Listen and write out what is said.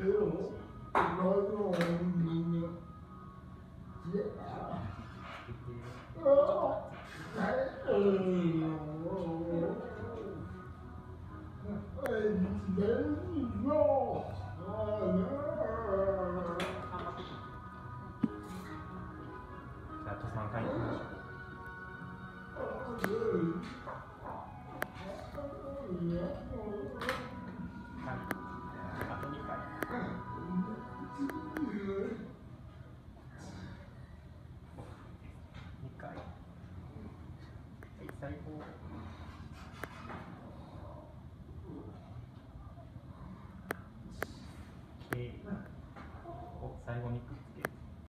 Eu, nós não minha. Yeah. Oh. Yeah. 最高。最後に